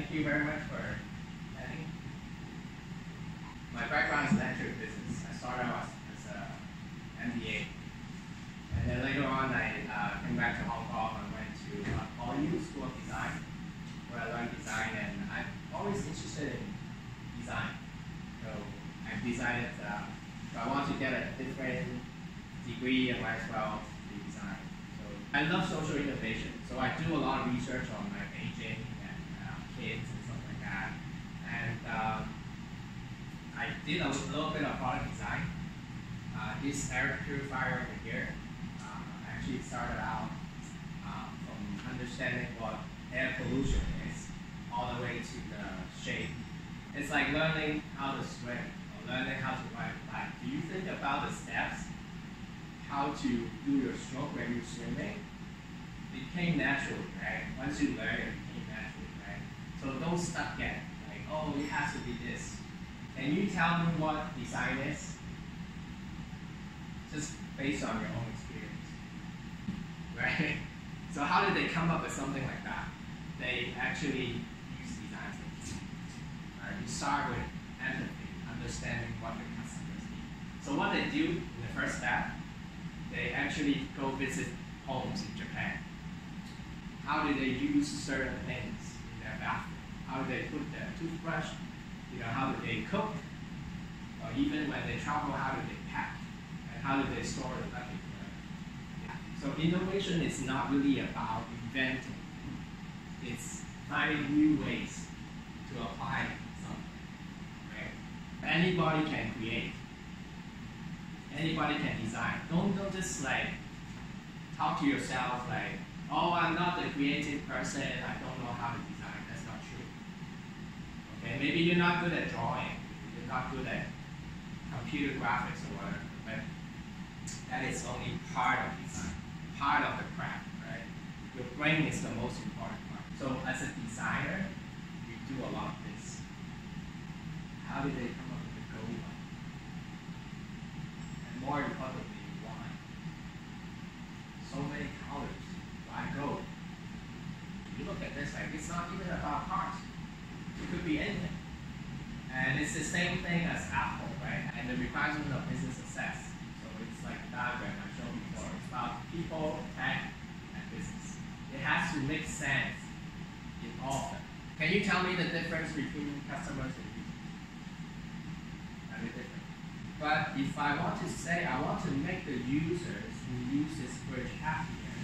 thank you very much for attending. My background is electric business. I started out as, an MBA. And then later on, I uh, came back to Hong Kong and went to uh, School of Design, where I learned design. And I'm always interested in design. So I decided uh, if I want to get a different degree, I might as well do design. So I love social innovation. So I do a lot of research on like aging and uh, kids and stuff like that. And um, I did a little bit of product design. Uh, this air purifier over here uh, actually started out uh, from understanding what air pollution is all the way to the shape. It's like learning how to swim or learning how to ride a bike. Do you think about the steps, how to do your stroke when you're swimming? It came naturally, right? Once you learn it, it came naturally, right? So don't stuck at like, oh, it has to be this. Can you tell me what design is? Just based on your own experience, right? So how did they come up with something like that? They actually use design thinking. Right? You start with empathy, understanding what the customers need. So what they do in the first step, they actually go visit homes in Japan. How do they use certain things in their bathroom? How do they put their toothbrush? You know, how do they cook? Or even when they travel, how do they pack? And how do they store the luggage? So innovation is not really about inventing. It's finding new ways to apply something. Right? Anybody can create. Anybody can design. Don't don't just like talk to yourself like, oh, I'm not a creative person. I don't know how to design. Okay, maybe you're not good at drawing. You're not good at computer graphics or whatever, that is only part of design, part of the craft, right? Your brain is the most important part. So as a designer, you do a lot of this. How did they come up with the gold one? And more importantly, why? So many colors. Why gold? You look at this, like it's not even about cars. It could be anything. And it's the same thing as Apple, right? And the requirement of business success. So it's like the diagram I showed before. It's about people, tech, and business. It has to make sense in all of them. Can you tell me the difference between customers and users? Very different. But if I want to say I want to make the users who use this bridge happier,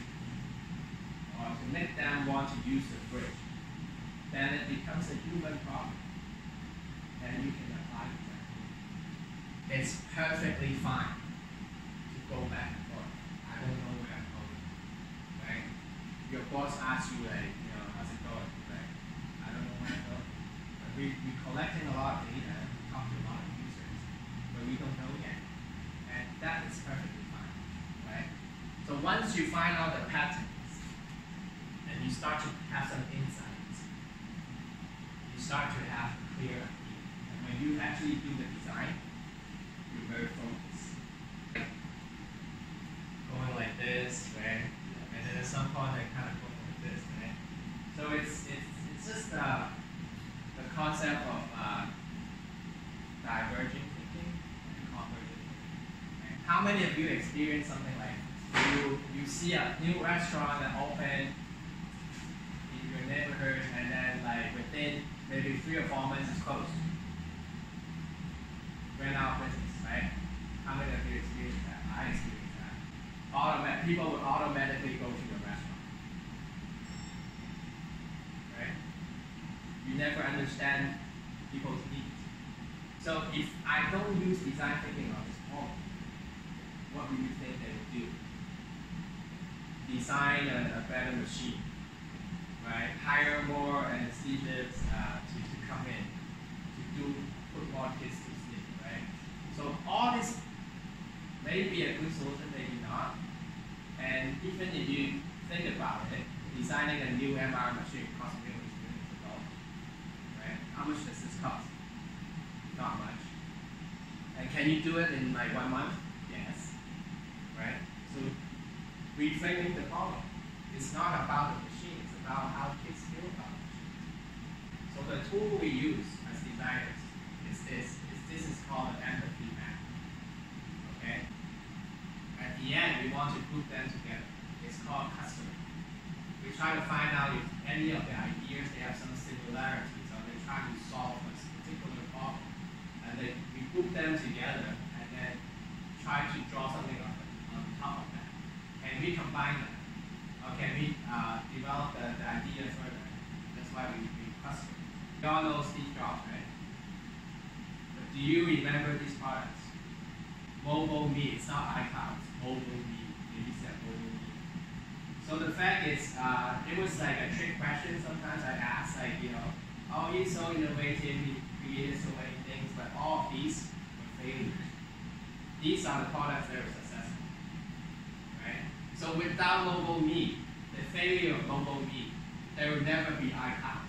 or to make them want to use the fridge, then it becomes a human problem. And you can apply it there. It's perfectly fine to go back and forth. I don't know where I'm going. Right? Your boss asks you like, you know, how's it going? Right? I don't know where I'm going. But we we're collecting a lot of data, we talk to a lot of users, but we don't know yet. And that is perfectly fine. Right? So once you find out the patterns, and you start to have some start to have clear idea. And when you actually do the design, you're very focused. Going like this, right? And then at some point I kind of go like this, right? So it's it's it's just uh, the concept of uh, divergent thinking and convergent thinking. How many of you experience something like you you see a new restaurant that opened in your neighborhood and then like within maybe three or four months is closed. Ran out of business, right? How many of you experienced that? I experienced that. Automat- people would automatically go to the restaurant. Right? You never understand people's needs. So if I don't use design thinking on this problem, what do you think they would do? Design a, a better machine, right? Hire more anesthetists uh, to, to come in, to do put more kids to sleep, right? So all this may be a good solution, maybe not. And even if you think about it, designing a new MR machine costs millions and millions of dollars, right? How much does this cost? Not much. And can you do it in like one month? Yes. Right? So reframing the problem. It's not about the machine, it's about how kids feel about the machine. So the tool we use as designers is this. Is this is called an empathy map. Okay. At the end, we want to group them together. It's called customer. We try to find out if any of the ideas they have some similarities or they try to solve a particular problem, and then we group them together and then try to draw something on, on top of that. Can we combine them? Or can we uh, develop the, the idea further? That's why we, we cluster. You all know Steve Jobs, right? But do you remember these products? Mobile Me, it's not iCloud, it's Mobile Me. Maybe said Mobile Me. So the fact is, uh, it was like a trick question. Sometimes I ask, like, you know, oh, he's so innovative, he created so many things, but all of these were failures. These are the products that were successful, right? So without Mobile Me, the failure of Mobile Me, there will never be iCloud.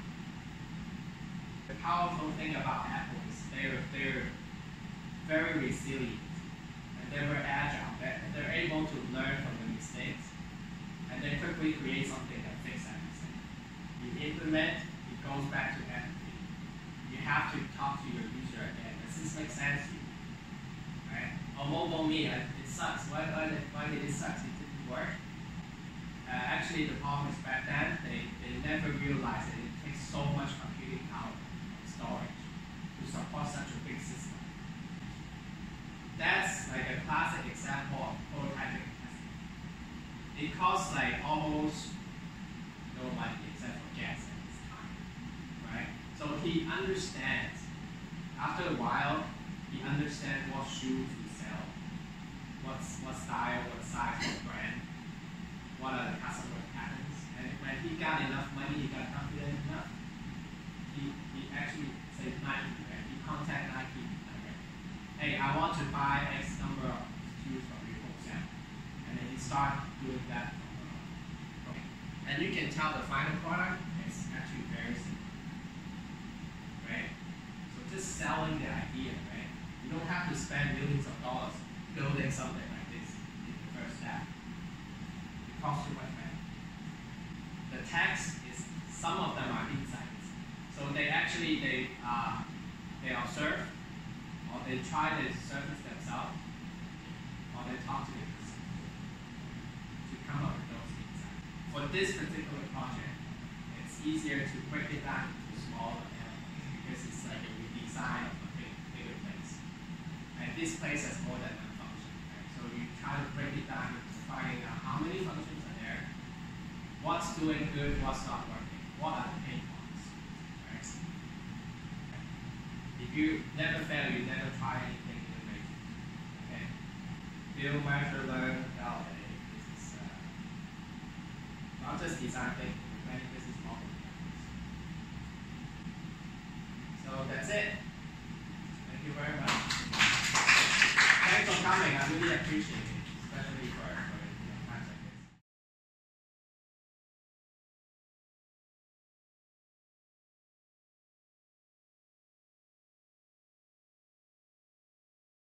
The powerful thing about Apple is they're, they're very resilient and they were agile. They're, they're able to learn from the mistakes and then quickly create something that fixes mistake. You implement, it goes back to empathy. You have to talk to your user again. Does this make sense to you? Right? On mobile me, it sucks. Why, why, did, why did it suck? It didn't work. Uh, actually, the problem is back then, they, they never realized that it takes so much computing power and storage to support such a big system. That's like a classic example. It costs like almost no money except for gas at this time, right? So he understands. After a while, he understands what shoes we sell, what's what style, what size, what brand, what are the customer patterns. And when he got enough money, he got confident enough, he, he actually said Nike, right? He contacted Nike direct. Hey, I want to buy X number of shoes from your wholesale. And then he started doing that from, uh, And you can tell the final product is actually very simple. Right? So just selling the idea, right? You don't have to spend millions of dollars building something like this in the first step. It costs too much money. The text is some of them are insights. So they actually they uh, they observe or they try to surface themselves or they talk to customer to come up. For this particular project, it's easier to break it down into smaller elements because it's like a redesign of a big, bigger place. And this place has more than one function. Right? So you try to break it down into finding out how many functions are there, what's doing good, what's not working, what are the pain points. Right? If you never fail, you never try anything innovative. Okay? Build, measure, learn, validate. Not just design many business model So that's it. Thank you very much. Thanks for coming. I really appreciate it.